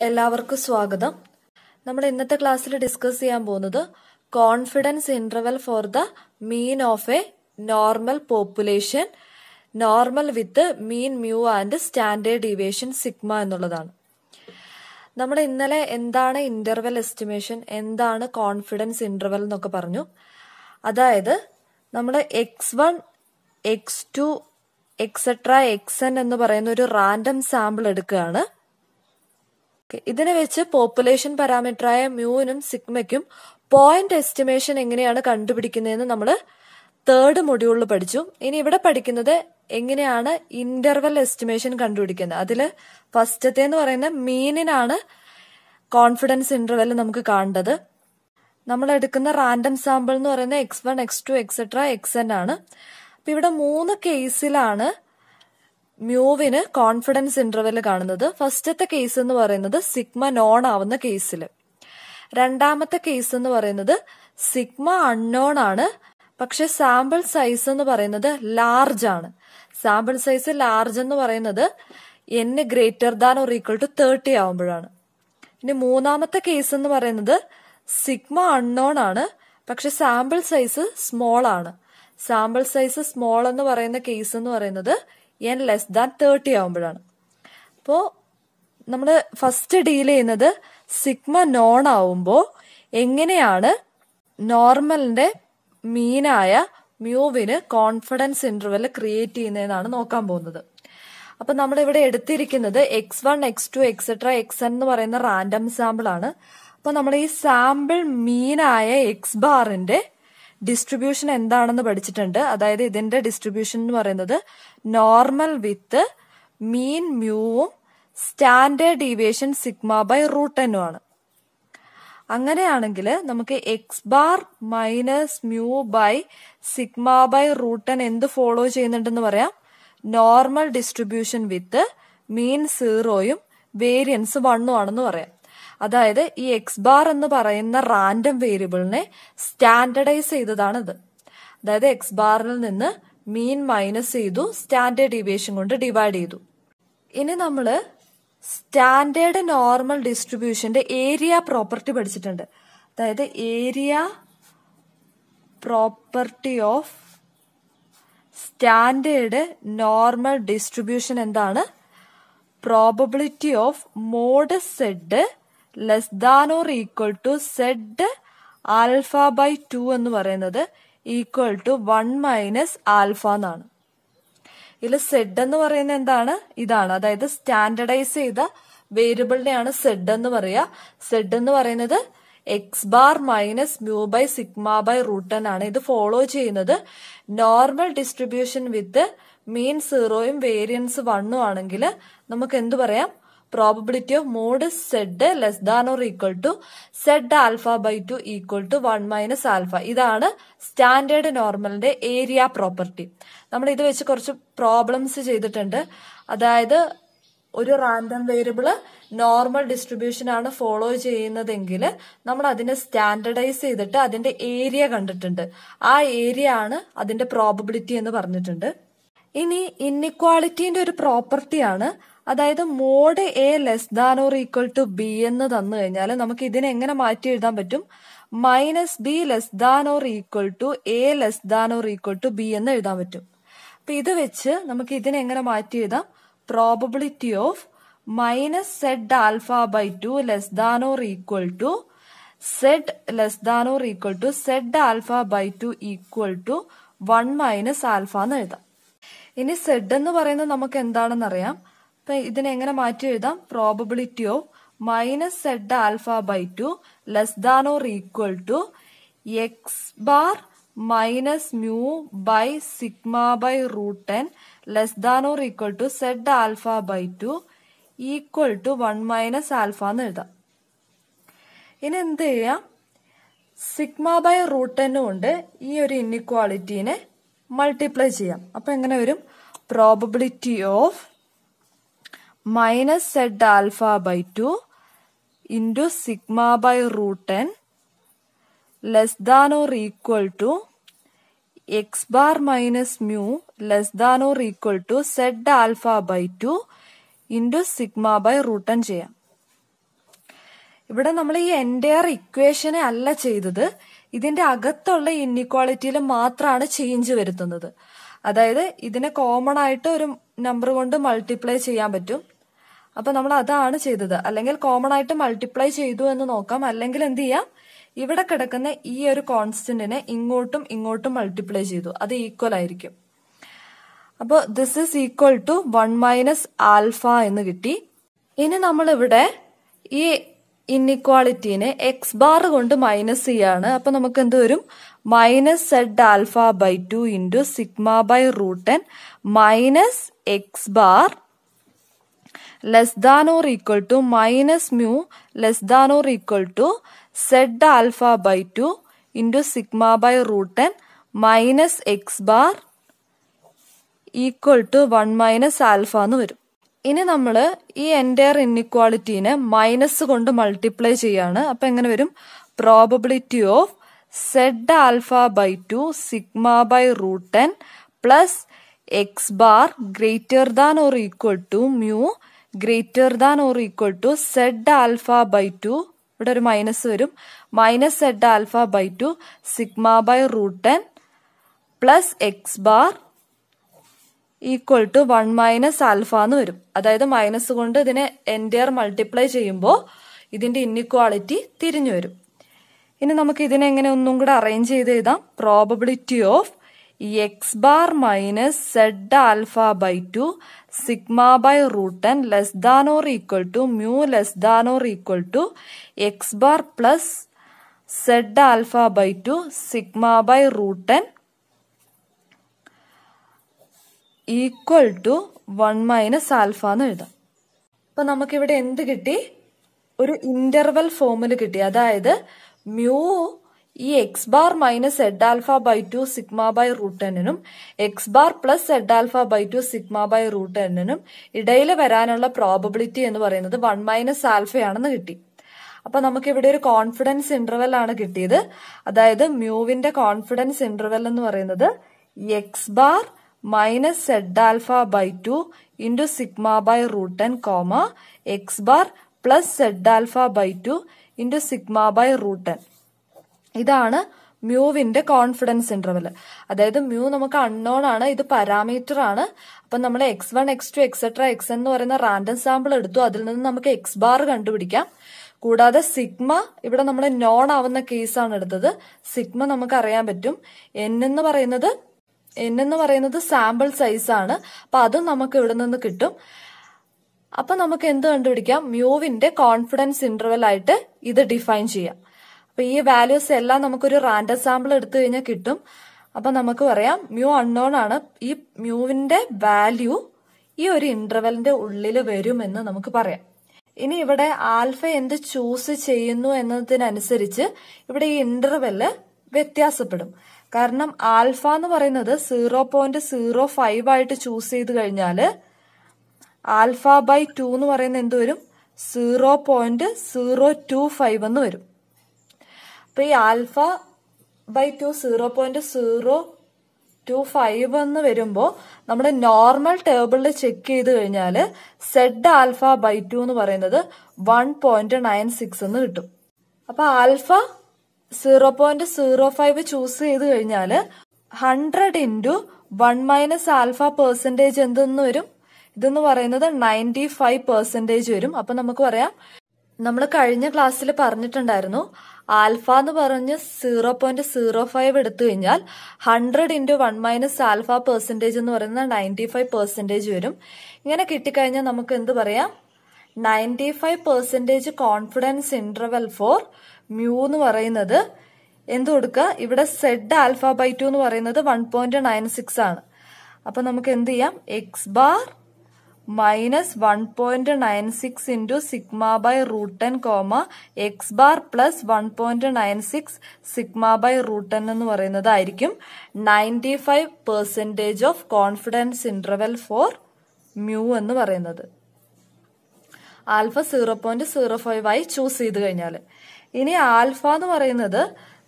എല്ലാവർക്കും സ്വാഗതം. നമ്മൾ ഇന്നത്തെ ക്ലാസ്സിൽ ഡിസ്കസ് ചെയ്യാൻ പോകുന്നത് confidence interval for the mean of a normal population normal with mean mu and standard deviation sigma എന്നുള്ളതാണ്. നമ്മൾ ഇന്നലെ എന്താണ് ഇന്റർവെൽ എസ്റ്റിമേഷൻ എന്താണ് കോൺഫിഡൻസ് ഇന്റർവെൽ എന്നൊക്കെ പറഞ്ഞു. അതായത് നമ്മൾ X one X two etcetera X N എന്ന് പറയുന്ന ഒരു റാൻഡം സാമ്പിൾ എടുക്കുകയാണ്. ഇതിനെ വെച്ച് പോപ്പുലേഷൻ പാരാമീറ്ററായ മ്യൂവിനും സിഗ്മയ്ക്കും പോയിന്റ് എസ്റ്റിമേഷൻ എങ്ങനെയാണ് കണ്ടുപിടിക്കുന്നതെന്ന് നമ്മൾ തേർഡ് മൊഡ്യൂളിൽ പഠിച്ചു. ഇനി ഇവിടെ പഠിക്കുന്നത് എങ്ങനെയാണ് ഇന്റർവെൽ എസ്റ്റിമേഷൻ കണ്ടുപിടിക്കുന്നത്. അതിൽ ഫസ്റ്റത്തെ എന്ന് പറയുന്ന മീനിനാണ് കോൺഫിഡൻസ് ഇന്റർവെൽ നമുക്ക് കാണേണ്ടത്. നമ്മൾ എടുക്കുന്ന റാൻഡം സാമ്പിൾ എന്ന് പറയുന്നത് X one X two etcetera X N ആണ്. അപ്പൊ ഇവിടെ മൂന്ന് കേസിലാണ് മ്യൂവിന് കോൺഫിഡൻസ് ഇന്റർവെൽ കാണുന്നത് ഫസ്റ്റത്തെ കേസ് എന്ന് പറയുന്നത് സിഗ്മ നോൺ ആവുന്ന കേസിൽ രണ്ടാമത്തെ കേസ് എന്ന് പറയുന്നത് സിഗ്മ അൺനോൺ ആണ്. പക്ഷെ സാമ്പിൾ സൈസ് എന്ന് പറയുന്നത് ലാർജ് ആണ്. സാമ്പിൾ സൈസ് ലാർജ് എന്ന് പറയുന്നത് N greater than or equal to thirty ആവുമ്പോഴാണ്. ഇനി മൂന്നാമത്തെ കേസ് എന്ന് പറയുന്നത് സിഗ്മ അൺനോൺ ആണ്. പക്ഷെ സാമ്പിൾ സൈസ് സ്മോൾ ആണ്. സാമ്പിൾ സൈസ് സ്മോൾ എന്ന് പറയുന്ന കേസ് എന്ന് പറയുന്നത് എൻ ലെസ് ദാൻ തേർട്ടി ആവുമ്പോഴാണ്. അപ്പോൾ നമ്മൾ ഫസ്റ്റ് ഡീൽ ചെയ്യുന്നത് സിഗ്മ നോൺ ആവുമ്പോൾ എങ്ങനെയാണ് നോർമലിന്റെ മീനായ മ്യൂവിന് കോൺഫിഡൻസ് ഇന്റർവെൽ ക്രിയേറ്റ് ചെയ്യുന്നതെന്നാണ് നോക്കാൻ പോകുന്നത്. അപ്പൊ നമ്മൾ ഇവിടെ എടുത്തിരിക്കുന്നത് X one X two etcetera X N എന്ന് പറയുന്ന റാൻഡം സാമ്പിൾ ആണ്. അപ്പൊ നമ്മൾ ഈ സാമ്പിൾ മീനായ എക്സ് ബാറിന്റെ ഡിസ്ട്രിബ്യൂഷൻ എന്താണെന്ന് പഠിച്ചിട്ടുണ്ട്. അതായത് ഇതിന്റെ ഡിസ്ട്രിബ്യൂഷൻ എന്ന് പറയുന്നത് normal with mean മ്യൂവും standard deviation sigma by root N ആണ്. അങ്ങനെയാണെങ്കിൽ നമുക്ക് X bar minus mu by sigma by root N എന്ത് ഫോളോ ചെയ്യുന്നുണ്ടെന്ന് പറയാം. നോർമൽ ഡിസ്ട്രിബ്യൂഷൻ വിത്ത് മീൻ സീറോയും വേരിയൻസ് വണ്ണും ആണെന്ന് പറയാം. അതായത് ഈ എക്സ് ബാർ എന്ന് പറയുന്ന റാൻഡം വേരിയബിളിനെ സ്റ്റാൻഡേർഡൈസ് ചെയ്തതാണ് അതായത് എക്സ് ബാറിൽ നിന്ന് മീൻ മൈനസ് ചെയ്തു സ്റ്റാൻഡേർഡ് ഡീവിയേഷൻ കൊണ്ട് ഡിവൈഡ് ചെയ്തു. ഇനി നമ്മൾ സ്റ്റാൻഡേർഡ് നോർമൽ ഡിസ്ട്രിബ്യൂഷന്റെ ഏരിയ പ്രോപ്പർട്ടി പഠിച്ചിട്ടുണ്ട്. അതായത് area property of standard normal distribution എന്താണ്? Probability of mod Z less than or equal to Z alpha by two എന്ന് പറയുന്നത് equal to one minus alpha എന്നാണ്. ഇതിൽ സെഡ് എന്ന് പറയുന്നത് എന്താണ്? ഇതാണ്. അതായത് സ്റ്റാൻഡർഡൈസ് ചെയ്ത വേരിയബിളിനെയാണ് സെഡ് എന്ന് പറയുക. സെഡ് എന്ന് പറയുന്നത് X bar minus mu by sigma by root N ആണ് ഇത് ഫോളോ ചെയ്യുന്നത് നോർമൽ ഡിസ്ട്രിബ്യൂഷൻ വിത്ത് മീൻ സീറോയും വേരിയൻസ് വണ്ണും ആണെങ്കിൽ നമുക്ക് എന്തു പറയാം? Probability of mod Z less than or equal to Z alpha by two equal to one minus alpha ഇതാണ് സ്റ്റാൻഡേർഡ് നോർമലിന്റെ ഏരിയ പ്രോപ്പർട്ടി നമ്മൾ ഇത് വെച്ച് കുറച്ച് പ്രോബ്ലംസ് ചെയ്തിട്ടുണ്ട്. അതായത് ഒരു റാൻഡം വേരിയബിൾ നോർമൽ ഡിസ്ട്രിബ്യൂഷൻ ആണ് ഫോളോ ചെയ്യുന്നതെങ്കിൽ നമ്മൾ അതിനെ സ്റ്റാൻഡർഡൈസ് ചെയ്തിട്ട് അതിന്റെ ഏരിയ കണ്ടിട്ടുണ്ട്. ആ ഏരിയ ആണ് അതിന്റെ പ്രോബിലിറ്റി എന്ന് പറഞ്ഞിട്ടുണ്ട്. ഇനി ഇന്നിക്വാളിറ്റിന്റെ ഒരു പ്രോപ്പർട്ടിയാണ് അതായത് mod A less than or equal to B എന്ന് തന്നു കഴിഞ്ഞാൽ നമുക്ക് ഇതിനെ എങ്ങനെ മാറ്റി എഴുതാൻ പറ്റും? Minus B less than or equal to A less than or equal to B എന്ന് എഴുതാൻ പറ്റും. അപ്പൊ ഇത് വെച്ച് നമുക്ക് ഇതിനെ എങ്ങനെ മാറ്റി എഴുതാം? Probability of minus Z alpha by two less than or equal to Z less than or equal to Z alpha by two equal to one minus alpha എന്ന് എഴുതാം. ഇനി സെഡ് എന്ന് പറയുന്നത് നമുക്ക് എന്താണെന്ന് അറിയാം അപ്പൊ ഇതിനെ എങ്ങനെ മാറ്റി എഴുതാം? Probability of minus Z alpha by two less than or equal to X bar minus mu by sigma by root ten less than or equal to Z alpha by two equal to one minus alpha എന്ന് എഴുതാം. ഇനി എന്ത് ചെയ്യാം? Sigma by root ടെന്നും കൊണ്ട് ഈ ഒരു ഇന്നിക്വാളിറ്റീനെ multiply ചെയ്യാം. അപ്പൊ എങ്ങനെ വരും? Probability of minus Z alpha by two into sigma by root ten less than or equal to X bar minus mu less than or equal to Z alpha by two into sigma by root ten ചെയ്യാം. ഇവിടെ നമ്മൾ ഈ entire ഇക്വേഷനെ അല്ല ചെയ്തത്. ഇതിന്റെ അകത്തുള്ള ഇന്നിക്വാളിറ്റിയിൽ മാത്രമാണ് change വരുത്തുന്നത്. അതായത് ഇതിനെ കോമൺ ആയിട്ട് ഒരു നമ്പർ കൊണ്ട് മൾട്ടിപ്ലൈ ചെയ്യാൻ പറ്റും. അപ്പൊ നമ്മൾ അതാണ് ചെയ്തത്. അല്ലെങ്കിൽ കോമൺ ആയിട്ട് മൾട്ടിപ്ലൈ ചെയ്തു എന്ന് നോക്കാം. അല്ലെങ്കിൽ എന്ത് ചെയ്യാം? ഇവിടെ കിടക്കുന്ന ഈ ഒരു കോൺസ്റ്റന്റിനെ ഇങ്ങോട്ടും ഇങ്ങോട്ടും മൾട്ടിപ്ലൈ ചെയ്തു. അത് ഈക്വൽ ആയിരിക്കും. അപ്പോൾ this is equal to one minus alpha എന്ന് കിട്ടി. ഇനി നമ്മൾ ഇവിടെ ഈ ഇന്നിക്വാളിറ്റീനെ എക്സ് ബാർ കൊണ്ട് മൈനസ് ചെയ്യാണ്. അപ്പൊ നമുക്ക് എന്ത് വരും? Minus Z alpha by two into sigma by root N minus X bar less than or equal to minus mu less than or equal to Z alpha by two into sigma by root N minus X bar equal to one minus alpha എന്ന് വരും. ഇനി നമ്മൾ ഈ entire ഇന്നിക്വാളിറ്റീനെ minus കൊണ്ട് multiply ചെയ്യാണ്. അപ്പൊ എങ്ങനെ വരും? Probability of Z alpha by two sigma by root ten plus X bar greater than or equal to mu greater than or equal to Z alpha by two ഇവിടെ ഒരു minus വരും. Minus Z alpha by two sigma by root ten plus X bar equal to one minus alpha എന്ന് വരും. അതായത് minus കൊണ്ട് ഇതിനെ entire multiply ചെയ്യുമ്പോൾ ഇതിന്റെ ഇന്നിക്വാളിറ്റി തിരിഞ്ഞു വരും. ഇനി നമുക്ക് ഇതിനെങ്ങനെ ഒന്നും കൂടെ അറേഞ്ച് ചെയ്ത് എഴുതാം? Probability of X bar minus Z alpha by two sigma by root ten less than or equal to mu less than or equal to X bar plus Z alpha by two sigma by root ten equal to one minus alpha എന്ന് എഴുതാം. അപ്പൊ നമുക്കിവിടെ എന്ത് കിട്ടി? ഒരു interval ഫോമിൽ കിട്ടി. അതായത് മ്യൂ ഈ X bar minus Z alpha by two sigma by root എണ്ണിനും X bar plus Z alpha by two sigma by root എണ്ണിനും ഇടയിൽ വരാനുള്ള പ്രോബബിലിറ്റി എന്ന് പറയുന്നത് വൺ മൈനസ് ആൽഫയാണെന്ന് കിട്ടി. അപ്പൊ നമുക്ക് ഇവിടെ ഒരു കോൺഫിഡൻസ് ഇന്റർവെൽ ആണ് കിട്ടിയത്. അതായത് മ്യൂവിന്റെ കോൺഫിഡൻസ് ഇന്റർവെൽ എന്ന് പറയുന്നത് X bar minus Z alpha by two into sigma by root N comma X bar plus Z alpha by two into sigma by root ten ഇതാണ് മ്യൂവിന്റെ കോൺഫിഡൻസ് ഇന്റർവെൽ അതായത് mu നമുക്ക് unknown ആണ് ഇത് parameter ആണ്. അപ്പൊ നമ്മൾ X one X two etcetera X എന്ന് പറയുന്ന റാൻഡം സാമ്പിൾ എടുത്തു അതിൽ നിന്ന് നമുക്ക് എക്സ് ബാർ കണ്ടുപിടിക്കാം. കൂടാതെ സിഗ്മ ഇവിടെ നമ്മൾ നോൺ ആവുന്ന കേസാണ് എടുത്തത്. സിഗ്മ നമുക്ക് അറിയാൻ പറ്റും. എൻ എന്ന് പറയുന്നത് എൻ എന്ന് പറയുന്നത് സാമ്പിൾ സൈസ് ആണ്. അപ്പൊ അതും നമുക്ക് ഇവിടെ നിന്ന് കിട്ടും. അപ്പൊ നമുക്ക് എന്ത് കണ്ടുപിടിക്കാം? മ്യൂവിന്റെ കോൺഫിഡൻസ് ഇന്റർവെൽ ആയിട്ട് ഇത് ഡിഫൈൻ ചെയ്യാം. അപ്പൊ ഈ വാല്യൂസ് എല്ലാം നമുക്കൊരു റാൻഡം സാമ്പിൾ എടുത്തു കഴിഞ്ഞാൽ കിട്ടും. അപ്പൊ നമുക്ക് പറയാം മ്യൂ അൺനോൺ ആണ്. ഈ മ്യൂവിന്റെ വാല്യൂ ഈ ഒരു ഇന്റർവെലിന്റെ ഉള്ളിൽ വരുമെന്ന് നമുക്ക് പറയാം. ഇനി ഇവിടെ ആൽഫ എന്ത് ചൂസ് ചെയ്യുന്നു എന്നതിനനുസരിച്ച് ഇവിടെ ഈ ഇന്റർവെൽ വ്യത്യാസപ്പെടും. കാരണം ആൽഫ എന്ന് പറയുന്നത് സീറോ പോയിന്റ് സീറോ ഫൈവ് ആയിട്ട് ചൂസ് ചെയ്ത് കഴിഞ്ഞാൽ ആൽഫ ബൈ ടു എന്ന് പറയുന്നത് എന്ത് വരും? Zero point zero two five എന്ന് വരും. അപ്പൊ ഈ alpha by two zero point zero two five എന്ന് വരുമ്പോൾ നമ്മുടെ നോർമൽ ടേബിളിൽ ചെക്ക് ചെയ്ത് കഴിഞ്ഞാൽ സെഡ് ആൽഫ ബൈ ടു എന്ന് പറയുന്നത് വൺ പോയിന്റ് നയൻ സിക്സ് എന്ന് കിട്ടും. അപ്പൊ alpha zero point zero five choose ചെയ്ത് കഴിഞ്ഞാൽ hundred into one minus alpha percentage എന്തെന്ന് വരും? ഇതെന്ന് പറയുന്നത് നയന്റി ഫൈവ് പെർസെന്റേജ് വരും. അപ്പൊ നമുക്ക് പറയാം നമ്മൾ കഴിഞ്ഞ ക്ലാസ്സിൽ പറഞ്ഞിട്ടുണ്ടായിരുന്നു ആൽഫ എന്ന് പറഞ്ഞ് സീറോ പോയിന്റ് സീറോ ഫൈവ് എടുത്തു കഴിഞ്ഞാൽ hundred into one minus alpha percentage എന്ന് പറയുന്നത് നയന്റി ഫൈവ് പെർസെന്റേജ് വരും. ഇങ്ങനെ കിട്ടിക്കഴിഞ്ഞാൽ നമുക്ക് എന്ത് പറയാം? Ninety five percentage confidence interval for mu എന്ന് പറയുന്നത് എന്ത് കൊടുക്കുക ഇവിടെ സെഡ് ആൽഫ ബൈ ടു എന്ന് പറയുന്നത് വൺ പോയിന്റ് നയൻ സിക്സ് ആണ്. അപ്പൊ നമുക്ക് എന്ത് ചെയ്യാം? X bar minus one point nine six into sigma by root ten comma X bar plus one point nine six sigma by root ten എന്ന് പറയുന്നതായിരിക്കും. Ninety five percentage of confidence interval for mu എന്ന് പറയുന്നത്. Alpha zero point zero five ആയി choose ചെയ്ത് കഴിഞ്ഞാൽ ഇനി alpha എന്ന് പറയുന്നത്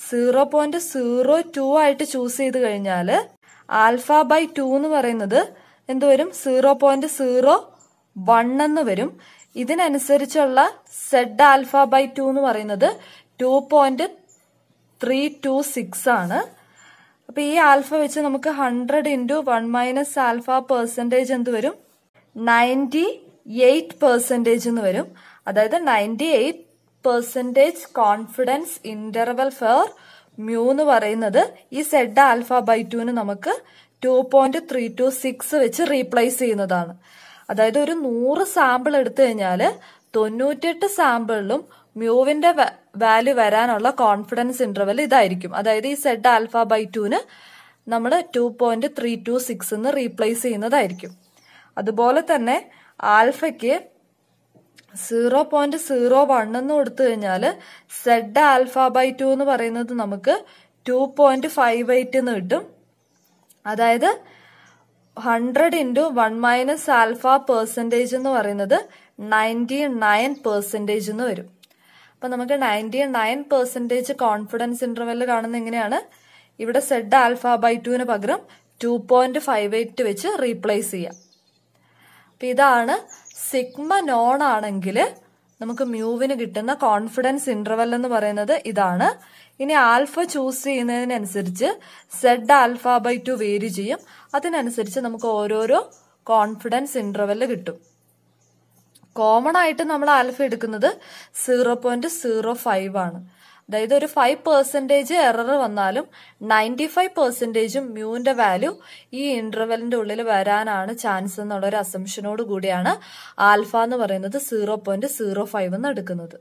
സീറോ പോയിന്റ് സീറോ ടു ആയിട്ട് ചൂസ് ചെയ്ത് കഴിഞ്ഞാൽ ആൽഫ ബൈ ടു എന്ന് പറയുന്നത് എന്ത് വരും? സീറോ പോയിന്റ് സീറോ വൺ എന്ന് വരും. ഇതിനനുസരിച്ചുള്ള സെഡ് ആൽഫ ബൈ ടു എന്ന് പറയുന്നത് two point three two six ആണ്. അപ്പൊ ഈ ആൽഫ വെച്ച് നമുക്ക് hundred into one minus alpha percentage എന്ത് വരും? നയന്റി എയ്റ്റ് പെർസെന്റേജ് എന്ന് വരും. അതായത് ninety eight percentage confidence interval for mu എന്ന് പറയുന്നത് ഈ സെഡ് ആൽഫ ബൈ ടുവിന് നമുക്ക് two point three two six വെച്ച് റീപ്ലേസ് ചെയ്യുന്നതാണ്. അതായത് ഒരു നൂറ് സാമ്പിൾ എടുത്തു കഴിഞ്ഞാൽ തൊണ്ണൂറ്റെട്ട് സാമ്പിളിലും മ്യൂവിന്റെ വാല്യൂ വരാനുള്ള കോൺഫിഡൻസ് ഇന്റർവൽ ഇതായിരിക്കും. അതായത് ഈ സെഡ് ആൽഫ ബൈ ടുവിന് നമ്മൾ two point three two six എന്ന് റീപ്ലേസ് ചെയ്യുന്നതായിരിക്കും. അതുപോലെ തന്നെ ആൽഫയ്ക്ക് സീറോ പോയിന്റ് സീറോ വൺ എന്ന് കൊടുത്തു കഴിഞ്ഞാൽ സെഡ് ആൽഫ ബൈ ടു എന്ന് പറയുന്നത് നമുക്ക് ടു പോയിന്റ് ഫൈവ് എയ്റ്റ് എന്ന് കിട്ടും. അതായത് hundred into one minus alpha percentage എന്ന് പറയുന്നത് നയന്റി നയൻ പെർസെന്റേജ് എന്ന് വരും. അപ്പം നമുക്ക് ninety nine percentage confidence interval കാണുന്ന എങ്ങനെയാണ്? ഇവിടെ സെഡ് ആൽഫ ബൈ ടുവിന് പകരം ടു പോയിന്റ് ഫൈവ് എയ്റ്റ് വെച്ച് റീപ്ലേസ് ചെയ്യാം. അപ്പം ഇതാണ് സിഗ്മ നോൺ ആണെങ്കിൽ നമുക്ക് മ്യൂവിന് കിട്ടുന്ന കോൺഫിഡൻസ് ഇന്റർവെൽ എന്ന് പറയുന്നത് ഇതാണ്. ഇനി alpha choose ചെയ്യുന്നതിനനുസരിച്ച് Z alpha by two vary ചെയ്യും. അതിനനുസരിച്ച് നമുക്ക് ഓരോരോ കോൺഫിഡൻസ് ഇന്റർവെൽ കിട്ടും. കോമൺ ആയിട്ട് നമ്മൾ ആൽഫ എടുക്കുന്നത് സീറോ പോയിന്റ് സീറോ ഫൈവ് ആണ്. അതായത് ഒരു ഫൈവ് പെർസെന്റേജ് എറർ വന്നാലും നയന്റി ഫൈവ് പെർസെന്റേജും മ്യൂവിന്റെ വാല്യൂ ഈ ഇന്റർവെലിന്റെ ഉള്ളിൽ വരാനാണ് ചാൻസ് എന്നുള്ള ഒരു അസംഷനോട് കൂടിയാണ് ആൽഫ എന്ന് പറയുന്നത് സീറോ പോയിന്റ് സീറോ ഫൈവ് എന്ന് എടുക്കുന്നത്.